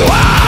sexual